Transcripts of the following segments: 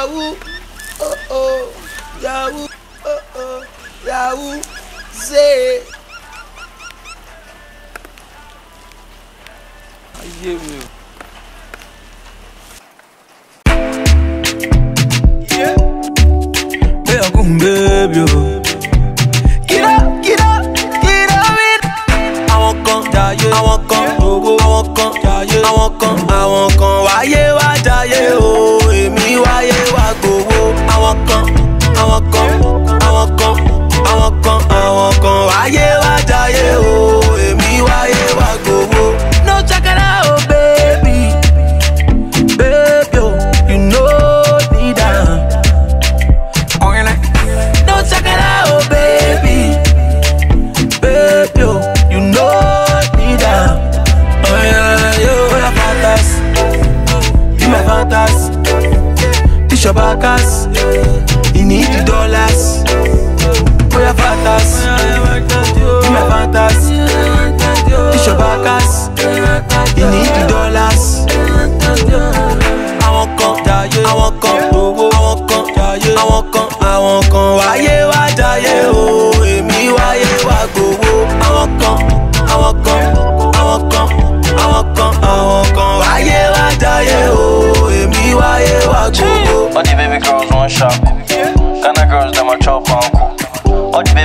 yahoo oh oh yahoo oh oh yahoo ṣe. ayé mi o. Yeah. Hey, I'm baby. Oh. push your back ass. You need the dollars. Where your fat ass?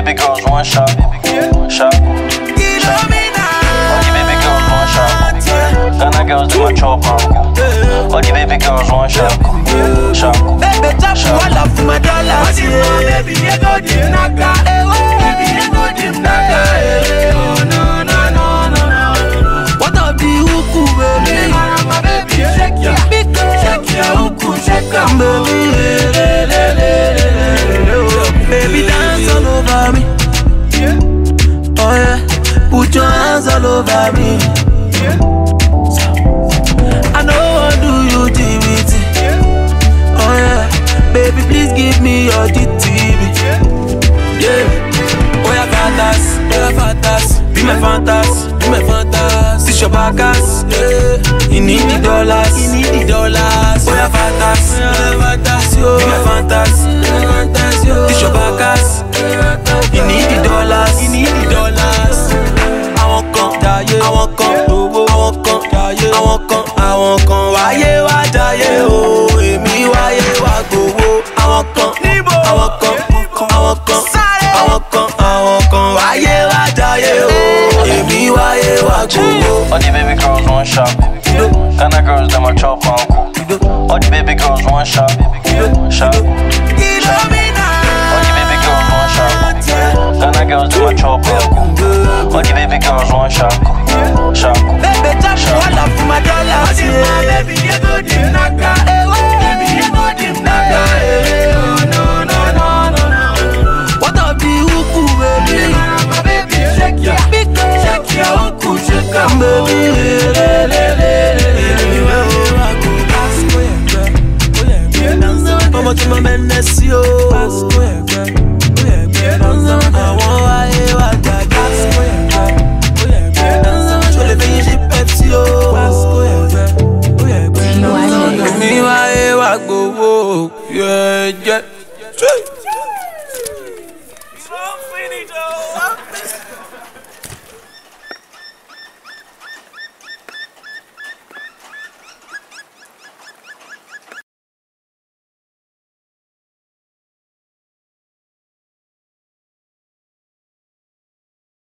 baby girls one shot. One shot. All you baby girls one shot. Ghana girls do my chop, All you baby girls one shot. Shot. over me. Yeah. I know what do you do it. Yeah. Oh yeah, baby, please give me your DTV. Yeah. yeah. Oh yeah, fantas, oh yeah, fantas. Be my fantas, be my fantas. This your bagas, yeah. You need the dollars, you need the dollars. Oh yeah, fantas, oh yeah, fantas. yo, Be my fantas, be my fantas. yo. up to my choco. Oh, the baby girls want shako, shako. Baby, all my dollars. Yeah. gbowó yẹ̀ẹ́jẹ́.